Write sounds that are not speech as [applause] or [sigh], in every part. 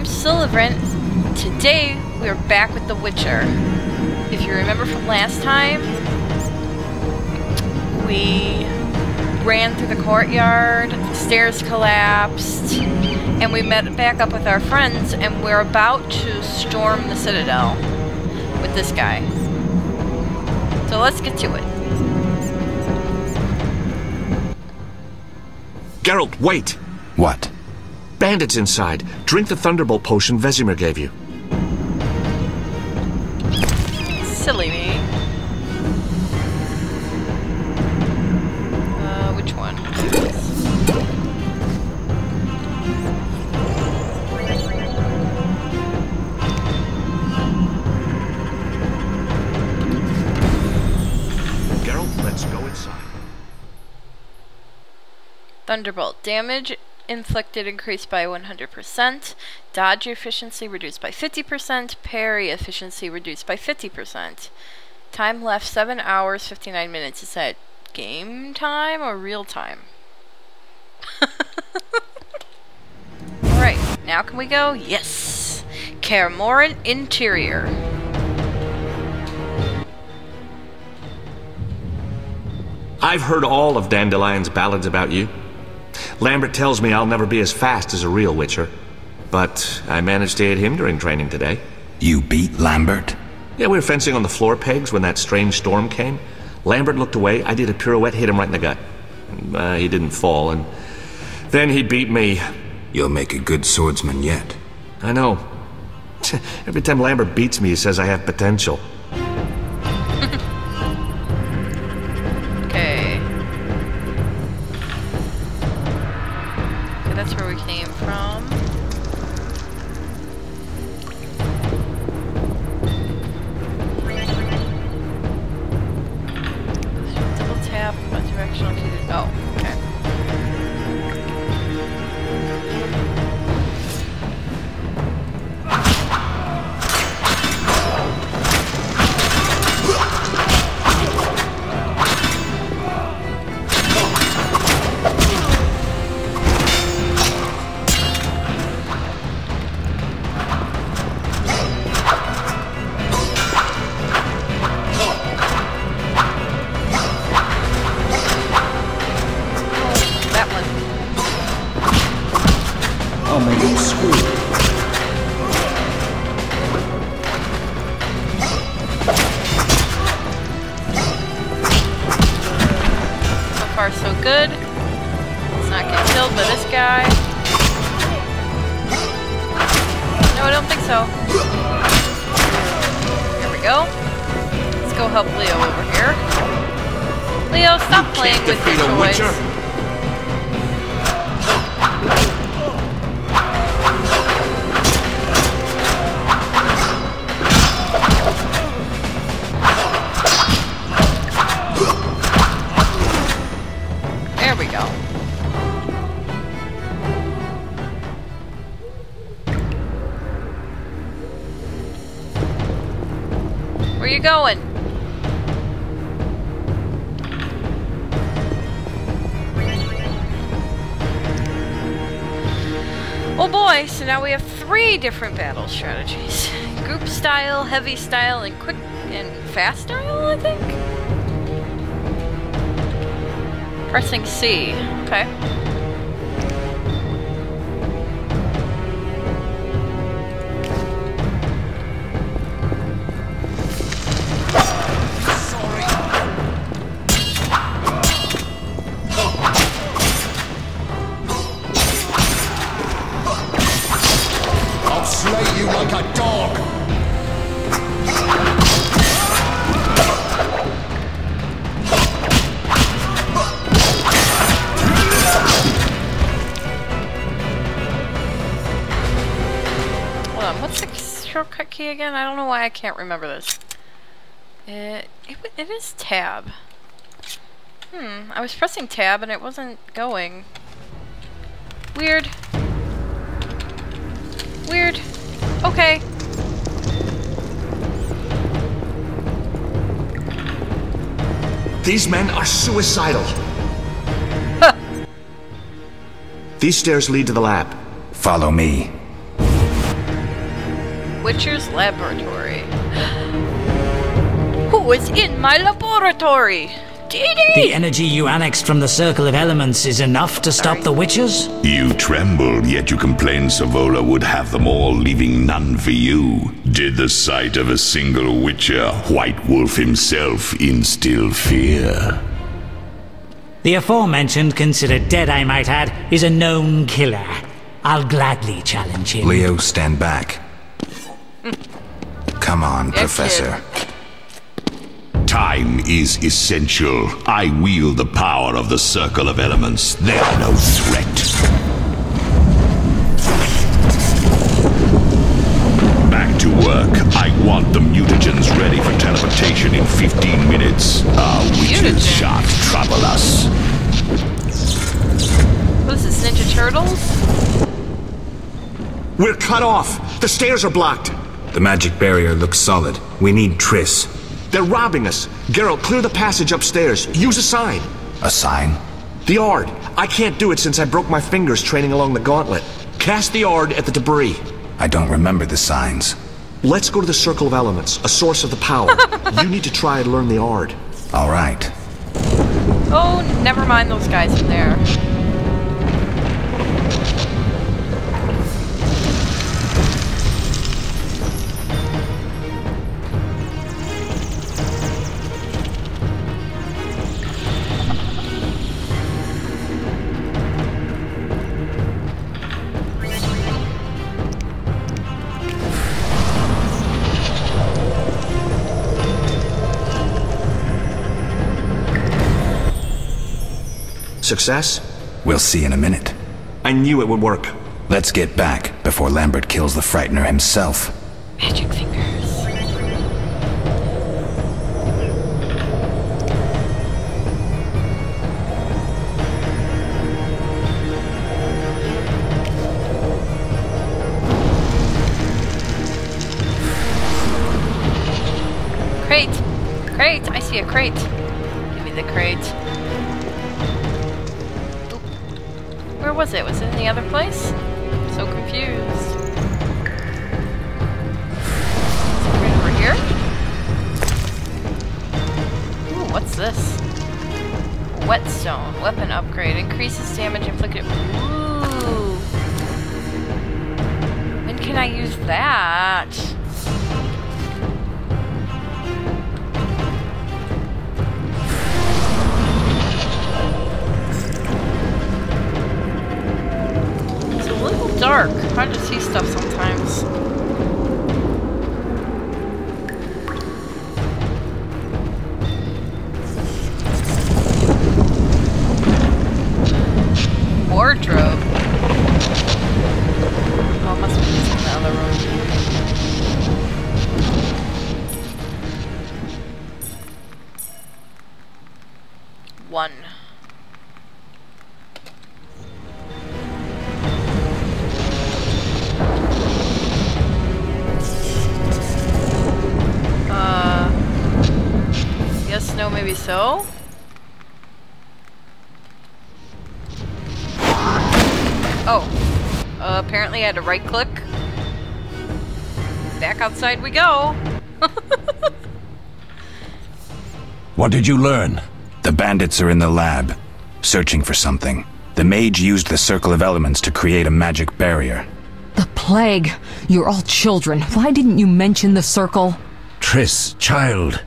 I'm Sylvan. Today we are back with The Witcher. If you remember from last time, we ran through the courtyard, the stairs collapsed, and we met back up with our friends, and we're about to storm the Citadel with this guy. So let's get to it. Geralt, wait! What? Bandits inside. Drink the Thunderbolt potion Vesemir gave you. Silly me. Uh, which one? Geralt, let's go inside. Thunderbolt. Damage inflicted increased by 100%. Dodge efficiency reduced by 50%. Parry efficiency reduced by 50%. Time left 7 hours 59 minutes. Is that game time or real time? [laughs] Alright, now can we go? Yes! Kaer Morhen Interior. I've heard all of Dandelion's ballads about you. Lambert tells me I'll never be as fast as a real Witcher. But I managed to hit him during training today. You beat Lambert? Yeah, we were fencing on the floor pegs when that strange storm came. Lambert looked away, I did a pirouette, hit him right in the gut. Uh, he didn't fall, and then he beat me. You'll make a good swordsman yet. I know. [laughs] Every time Lambert beats me, he says I have potential. Different battle strategies. Group style, heavy style, and quick and fast style, I think? Pressing C. Okay. Key again? I don't know why I can't remember this. It, it, it is tab. Hmm, I was pressing tab and it wasn't going. Weird. Weird. Okay. These men are suicidal. [laughs] These stairs lead to the lab. Follow me. Witcher's laboratory. Who is in my laboratory? Dee The energy you annexed from the Circle of Elements is enough to stop the witches? You trembled, yet you complained Savolla would have them all, leaving none for you. Did the sight of a single Witcher, White Wolf himself, instill fear? The aforementioned, considered dead I might add, is a known killer. I'll gladly challenge him. Leo, stand back. [laughs] Come on, Yeah, Professor. Time is essential. I wield the power of the Circle of Elements. They're no threat. Back to work. I want the mutagens ready for teleportation in 15 minutes. Our Mutagen? witches shan't trouble us. What is this, Ninja Turtles? We're cut off. The stairs are blocked. The magic barrier looks solid. We need Triss. They're robbing us. Geralt, clear the passage upstairs. Use a sign. A sign? The Aard. I can't do it since I broke my fingers training along the gauntlet. Cast the Aard at the debris. I don't remember the signs. Let's go to the Circle of Elements, a source of the power. [laughs] you need to try and learn the Aard. All right. Oh, never mind those guys in there. Success? We'll see in a minute. I knew it would work. Let's get back before Lambert kills the Frightener himself. Magic fingers. Crate! Crate! I see a crate. Give me the crate. Was it? Was it in the other place? I'm so confused. Right over here? Ooh, what's this? Whetstone. Weapon upgrade. Increases damage inflicted. Ooh. When can I use that? Had to right click. Back outside we go. [laughs] What did you learn? The bandits are in the lab, searching for something. The mage used the Circle of Elements to create a magic barrier. The plague. You're all children. Why didn't you mention the circle? Triss, child,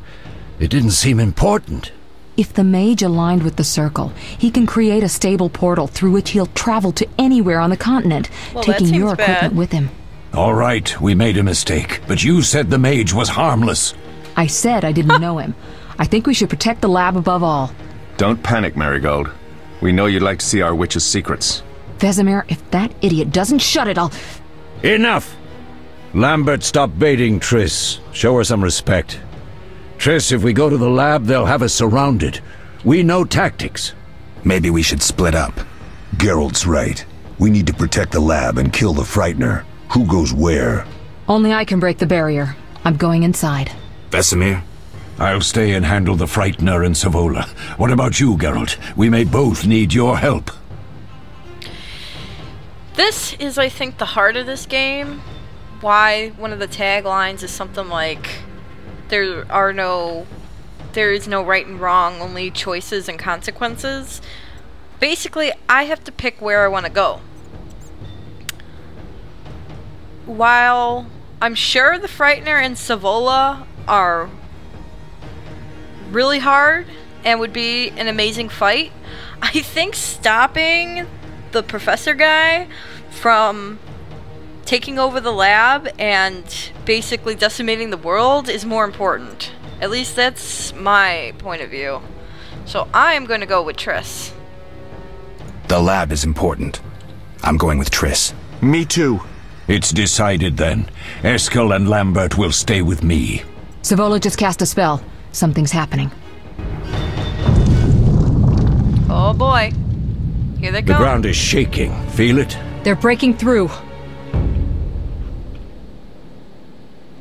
it didn't seem important. If the mage aligned with the circle, he can create a stable portal through which he'll travel to anywhere on the continent, Well, taking seems your equipment bad. with him. All right, we made a mistake, but you said the mage was harmless. I said I didn't know him. I think we should protect the lab above all. Don't panic, Marigold. We know you'd like to see our witch's secrets. Vesemir, if that idiot doesn't shut it, I'll. Enough! Lambert, stop baiting Triss. Show her some respect. Triss, if we go to the lab, they'll have us surrounded. We know tactics. Maybe we should split up. Geralt's right. We need to protect the lab and kill the Frightener. Who goes where? Only I can break the barrier. I'm going inside. Vesemir? I'll stay and handle the Frightener and Savolla. What about you, Geralt? We may both need your help. This is, I think, the heart of this game. why one of the taglines is something like there are no there is no right and wrong, only choices and consequences. Basically, I have to pick where I want to go. While I'm sure the Frightener and Savolla are really hard and would be an amazing fight, I think stopping the professor guy from taking over the lab and basically decimating the world is more important. At least that's my point of view. So I'm going to go with Triss. The lab is important. I'm going with Triss. Me too. It's decided then. Eskel and Lambert will stay with me. Savolla just cast a spell. Something's happening. Oh boy. Here they go. The ground is shaking. Feel it? They're breaking through.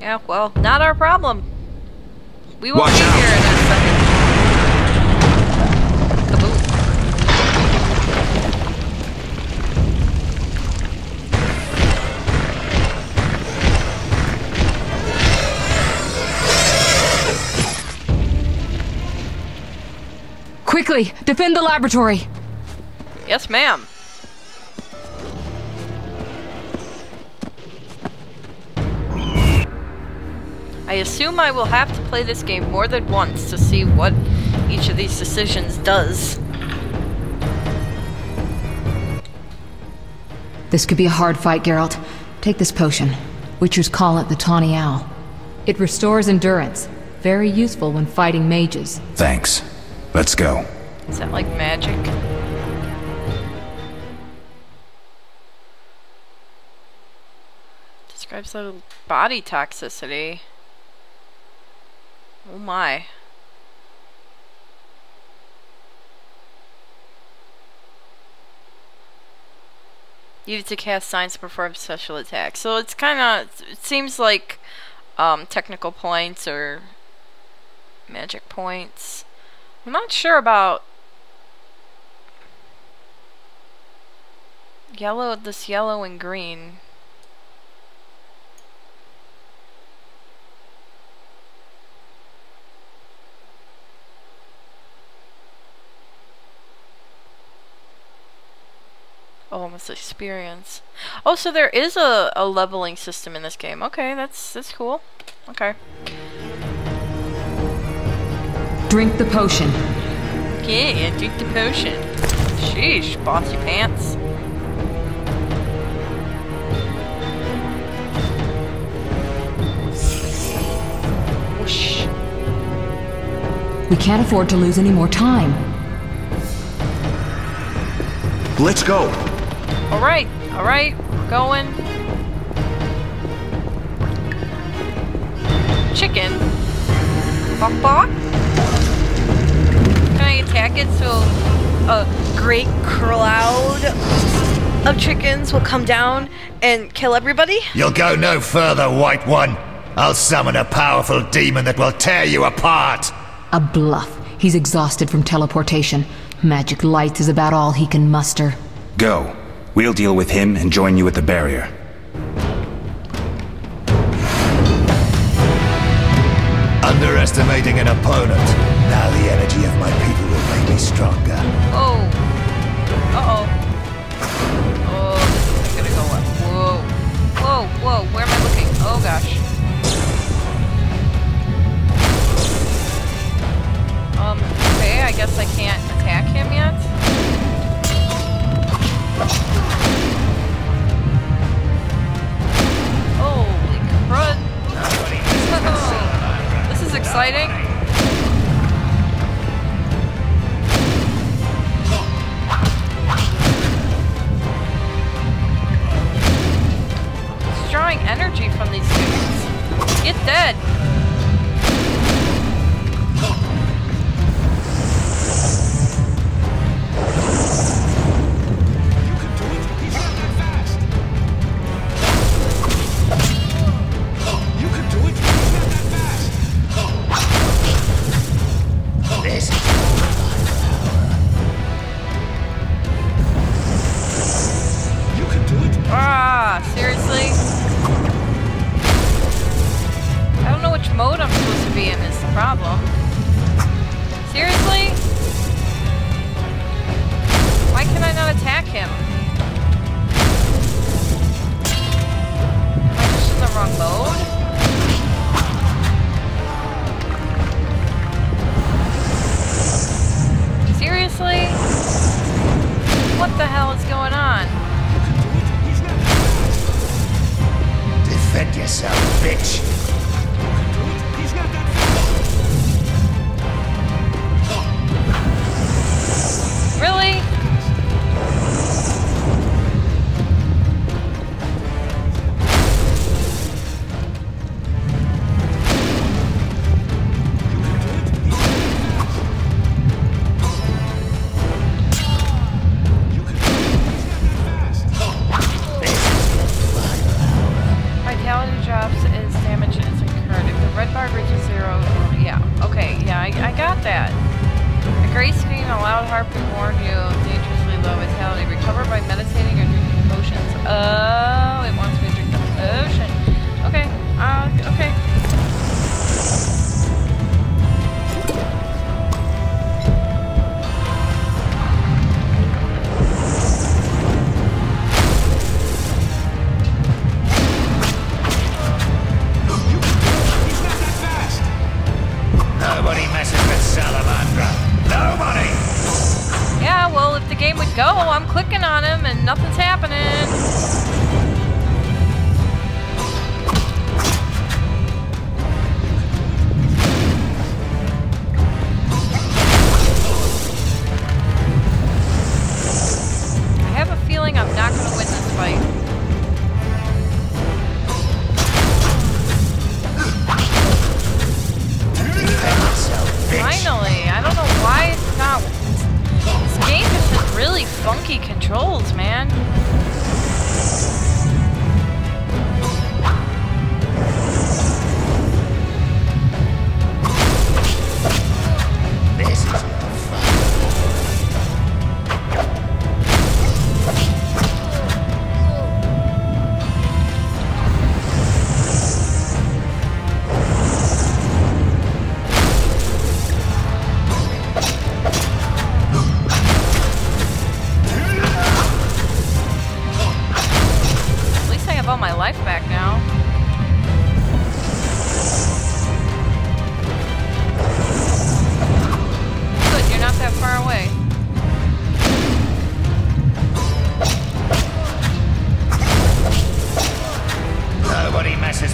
Yeah, well, not our problem. We won't Watch be out. here in a second. Kaboom. Quickly, defend the laboratory. Yes, ma'am. I assume I will have to play this game more than once to see what each of these decisions does. This could be a hard fight, Geralt. Take this potion. Witchers call it the Tawny Owl. It restores endurance. Very useful when fighting mages. Thanks. Let's go. Is that like magic? Describes the body toxicity. Oh my. Needed to cast signs to perform special attacks. So it's kind of, it seems like um, technical points or magic points. I'm not sure about yellow, this yellow and green. Experience. Oh, so there is a, a leveling system in this game. Okay, that's that's cool. Okay. Drink the potion. Yeah, drink the potion. Sheesh, bossy pants. Whoosh. We can't afford to lose any more time. Let's go. Alright, alright, we're going. Chicken. Bok bok? Can I attack it so a great crowd of chickens will come down and kill everybody? You'll go no further, White One. I'll summon a powerful demon that will tear you apart. A bluff. He's exhausted from teleportation. Magic light is about all he can muster. Go. We'll deal with him and join you at the barrier. Underestimating an opponent. Now the energy of my people will make me stronger. Oh. Uh-oh. Oh, this is gonna go up. Whoa. Whoa, whoa, where am I looking? Oh gosh. Um, okay, I guess I can't attack him yet. Holy crud! [laughs] This is exciting. It's drawing energy from these dudes. Get dead!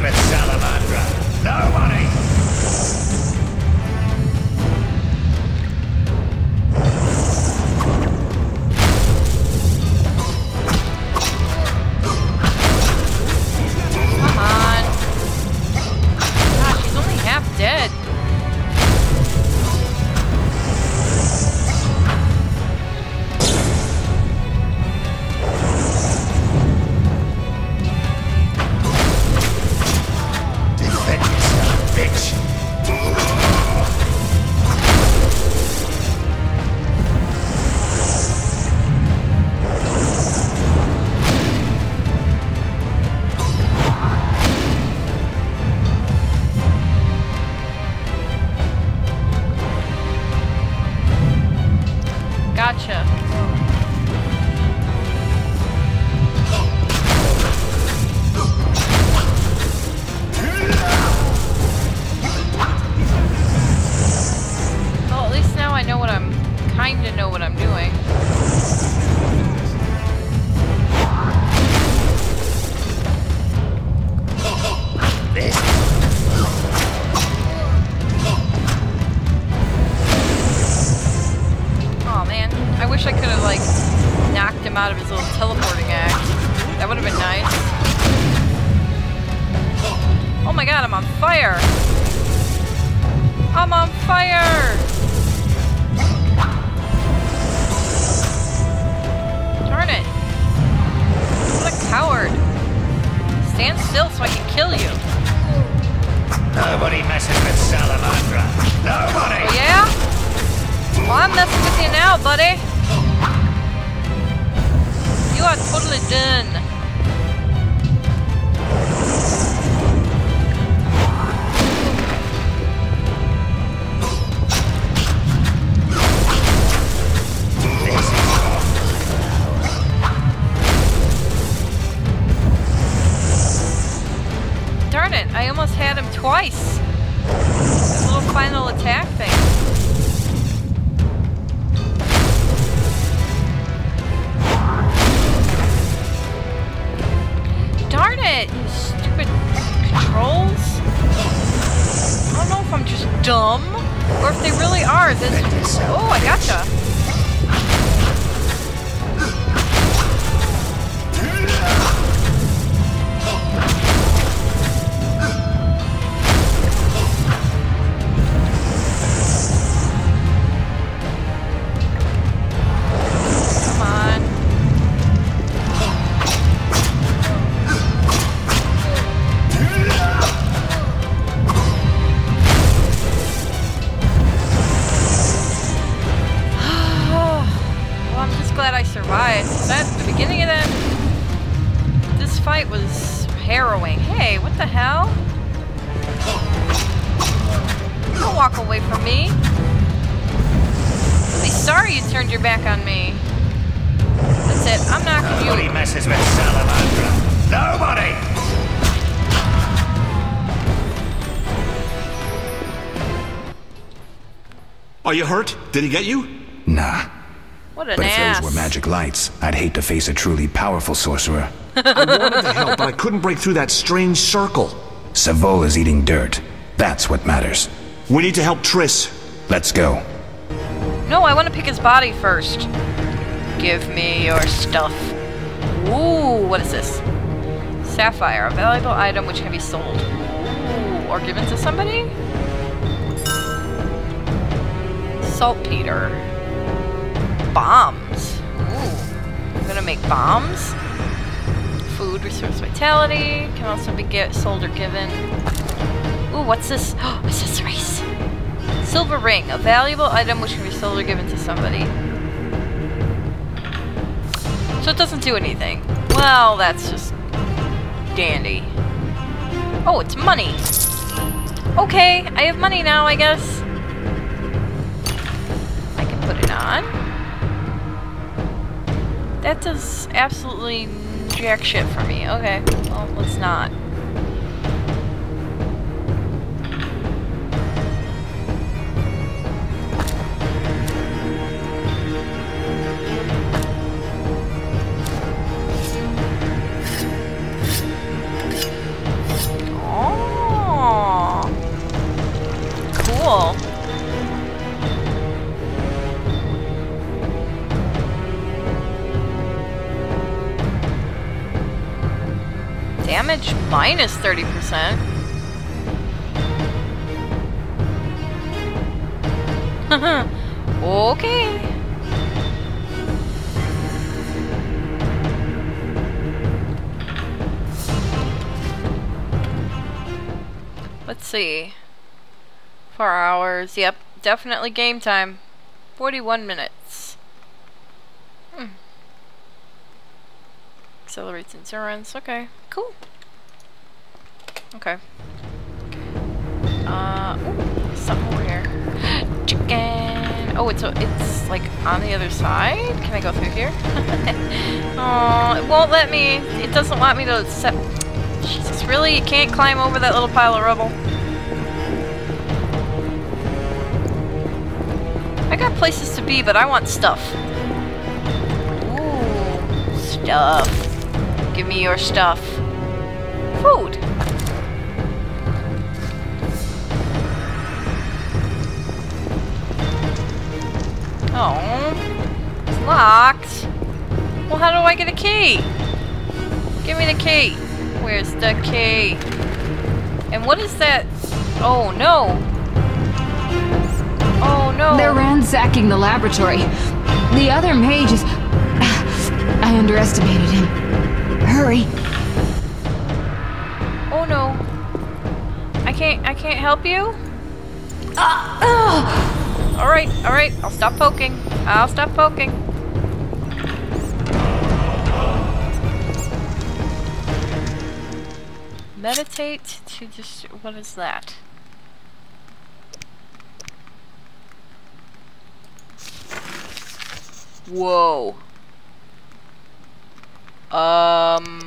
With Salamandra. No Come twice. That little final attack thing. Darn it, you stupid controls. I don't know if I'm just dumb, or if they really are. This. Oh, I gotcha. Nobody messes with Salamandra. Nobody! Are you hurt? Did he get you? Nah. What an But if those were magic lights, I'd hate to face a truly powerful sorcerer. [laughs] I wanted to help, but I couldn't break through that strange circle. Savolla's eating dirt. That's what matters. We need to help Triss. Let's go. No, I want to pick his body first. Give me your stuff. What is this? Sapphire, a valuable item which can be sold. Ooh, or given to somebody? Saltpeter. Bombs. Ooh, I'm gonna make bombs. Food restores vitality. Can also be get sold or given. Ooh, what's this? [gasps] Oh, accessories. Silver ring, a valuable item which can be sold or given to somebody. So it doesn't do anything. Well, that's just dandy. Oh, it's money. Okay, I have money now, I guess. I can put it on. That does absolutely jack shit for me. Okay, well, let's not. Minus 30%. [laughs] okay. Let's see. Four hours. Yep, definitely game time. 41 minutes. Hmm. Accelerates endurance. Okay, cool. Okay. Uh, ooh, something over here. [gasps] Chicken. Oh, it's a, it's like on the other side. Can I go through here? [laughs] oh, it won't let me. It doesn't want me to set. Jesus, really? You can't climb over that little pile of rubble? I got places to be, but I want stuff. Ooh, stuff. Give me your stuff. Food. Oh, it's locked. Well, how do I get a key? Give me the key. Where's the key? And what is that? Oh no. Oh no. They're ransacking the laboratory. The other mage is. I underestimated him. Hurry. Oh no. I can't I can't help you? Ah! Alright, alright, I'll stop poking. I'll stop poking. Meditate to just what is that? Whoa. Um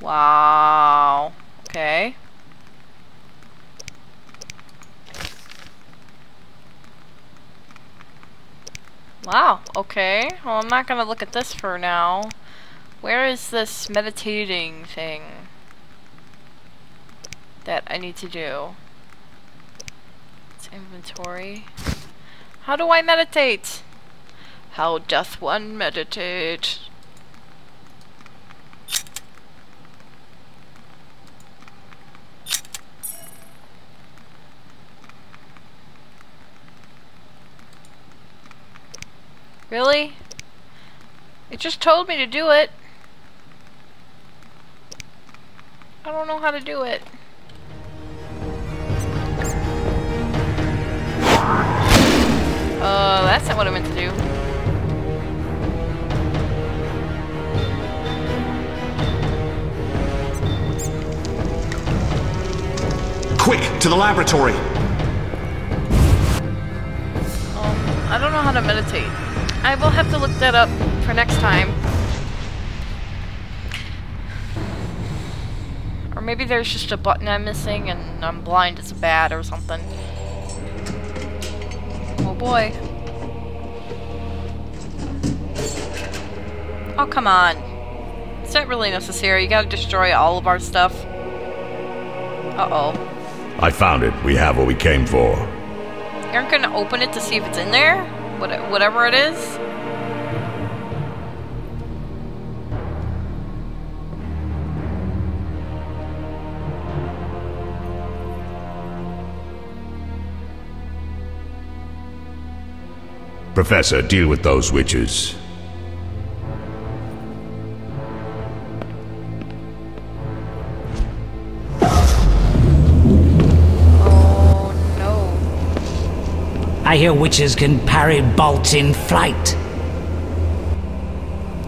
Wow. Okay. Wow, okay. Well, I'm not gonna look at this for now. Where is this meditating thing that I need to do? It's inventory. How do I meditate? How doth one meditate? Really? It just told me to do it. I don't know how to do it. Uh, that's not what I meant to do. Quick, to the laboratory! Um, I don't know how to meditate. I will have to look that up for next time. Or maybe there's just a button I'm missing and I'm blind as a bat or something. Oh boy. Oh, come on. Is that really necessary? You gotta destroy all of our stuff? Uh-oh. I found it. We have what we came for. You aren't gonna open it to see if it's in there? What, whatever it is? Professor, deal with those witches. I hear witches can parry bolts in flight.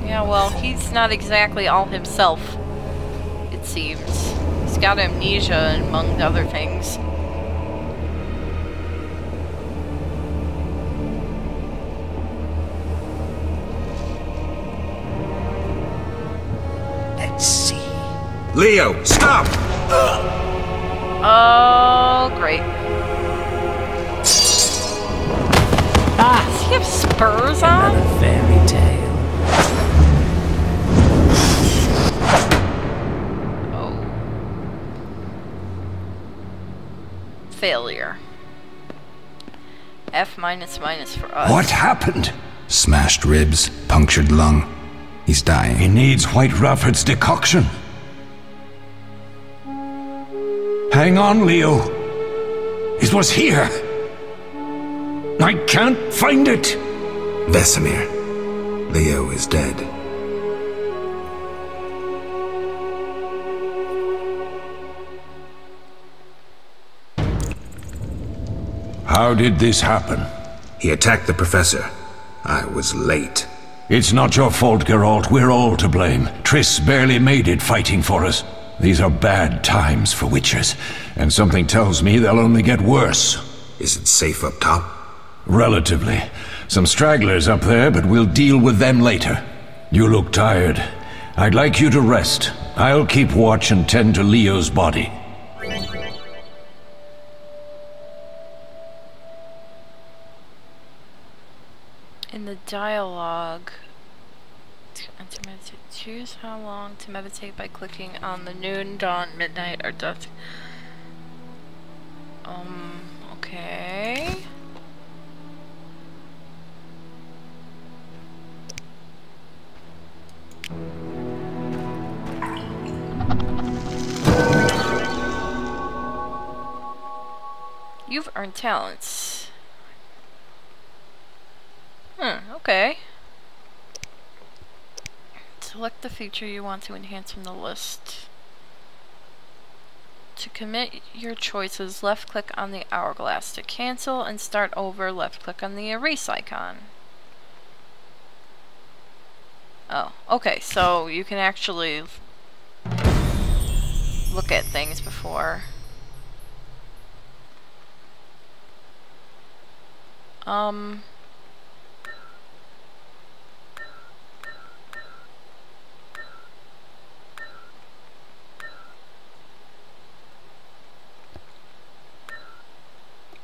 Yeah, well, he's not exactly all himself, it seems. He's got amnesia, among other things. Let's see. Leo, stop! Oh, great. Ah, Does he have spurs on? another fairy tale. Oh. Failure. F minus minus for us. What happened? Smashed ribs, punctured lung. He's dying. He needs White Raffard's decoction. Hang on, Leo. It was here. I can't find it. Vesemir. Leo is dead. How did this happen? He attacked the professor. I was late. It's not your fault, Geralt. We're all to blame. Triss barely made it fighting for us. These are bad times for witchers, and something tells me they'll only get worse. Is it safe up top? Relatively. Some stragglers up there, but we'll deal with them later. You look tired. I'd like you to rest. I'll keep watch and tend to Leo's body. In the dialogue, choose how long to meditate by clicking on the noon, dawn, midnight, or dusk. Um, You've earned talents. Hmm, okay. Select the feature you want to enhance from the list. To commit your choices, left click on the hourglass. To cancel and start over, left click on the erase icon. Oh, okay, so you can actually look at things before. Um...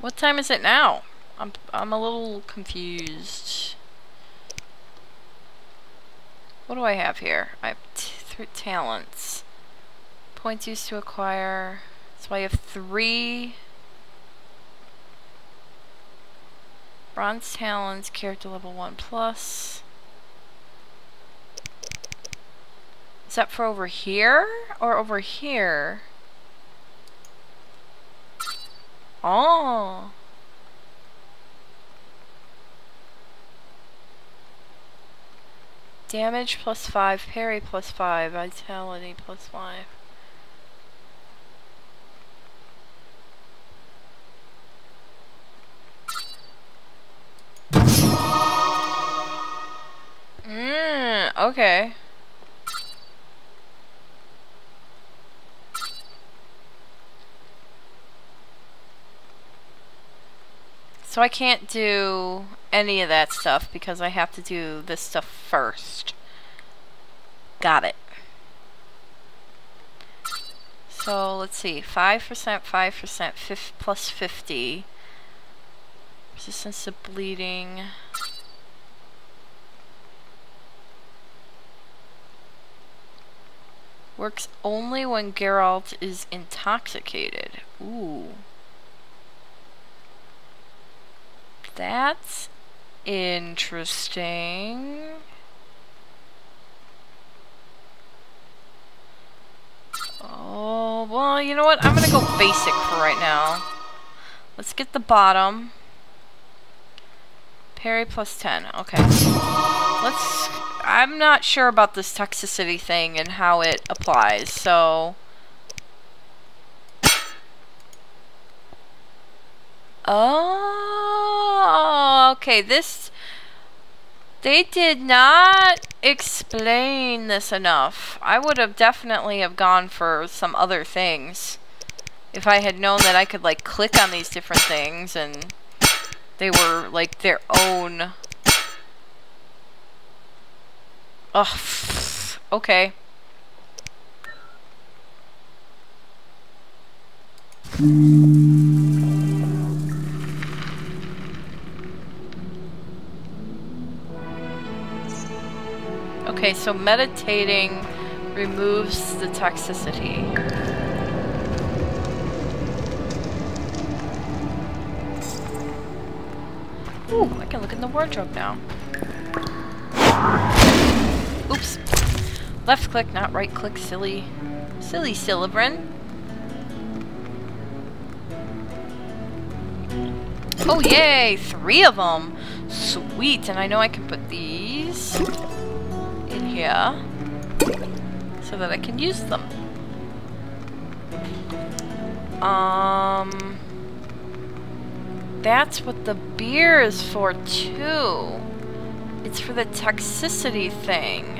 What time is it now? I'm, I'm a little confused. What do I have here? I have three talents. Points used to acquire. So I have three bronze Talents, character level one plus. Is that for over here or over here? Oh. Damage plus 5, parry plus 5, vitality plus 5. Mmm, okay. So I can't do any of that stuff because I have to do this stuff first. Got it. So let's see, 5%, 5%, 5 plus 50. Resistance to bleeding. Works only when Geralt is intoxicated. Ooh. That's interesting. Oh, well, you know what? I'm gonna go basic for right now. Let's get the bottom. Parry plus 10. Okay. Let's... I'm not sure about this toxicity thing and how it applies, so... Oh, okay. This they did not explain this enough. I would have definitely have gone for some other things if I had known that I could like click on these different things and they were like their own. Ugh. Okay. Okay, so meditating removes the toxicity. Ooh, I can look in the wardrobe now. Oops. Left click, not right click, silly. Silly Silivren. Oh yay, three of them. Sweet, and I know I can put these in here so that I can use them. Um, that's what the beer is for too. It's for the toxicity thing.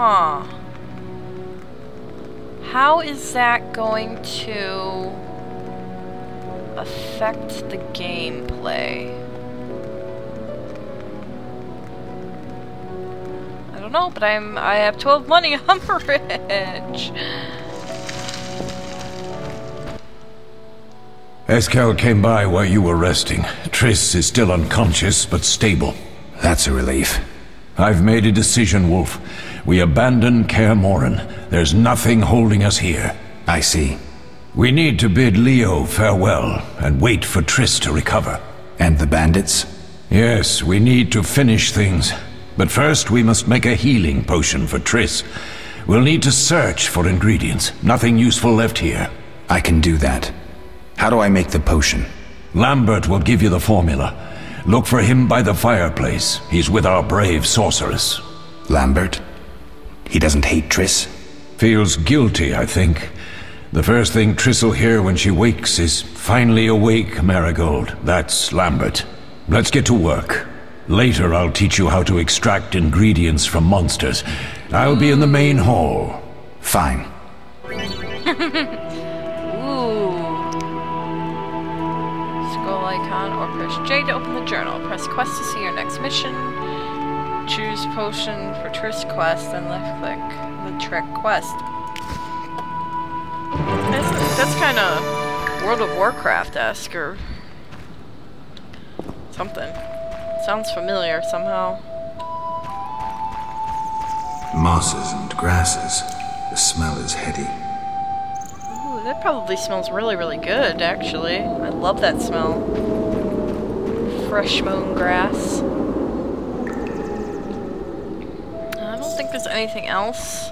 Huh. How is that going to affect the gameplay? I don't know, but I'm I have 12 money. [laughs] I'm rich. Eskel came by while you were resting. Triss is still unconscious, but stable. That's a relief. I've made a decision, Wolf. We abandon Kaer Morhen. There's nothing holding us here. I see. We need to bid Leo farewell and wait for Triss to recover. And the bandits? Yes, we need to finish things. But first we must make a healing potion for Triss. We'll need to search for ingredients. Nothing useful left here. I can do that. How do I make the potion? Lambert will give you the formula. Look for him by the fireplace. He's with our brave sorceress. Lambert? He doesn't hate Triss? Feels guilty, I think. The first thing Triss will hear when she wakes is, Finally awake, Merigold. That's Lambert. Let's get to work. Later I'll teach you how to extract ingredients from monsters. I'll be in the main hall. Fine. [laughs] Ooh. Scroll icon or press J to open the journal. Press quest to see your next mission. Choose potion for Triss quest and left click the Trek quest. That's, that's kind of World of Warcraft-esque or something. Sounds familiar somehow. Mosses and grasses. The smell is heady. Ooh, that probably smells really, really good, actually. I love that smell. Fresh mown grass. Anything else.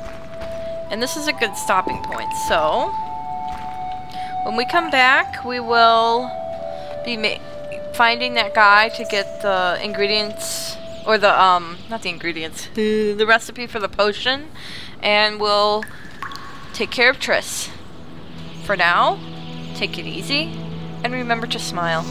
And this is a good stopping point, so... When we come back, we will be finding that guy to get the ingredients, or the, um, not the ingredients, the recipe for the potion, and we'll take care of Triss. For now, take it easy, and remember to smile.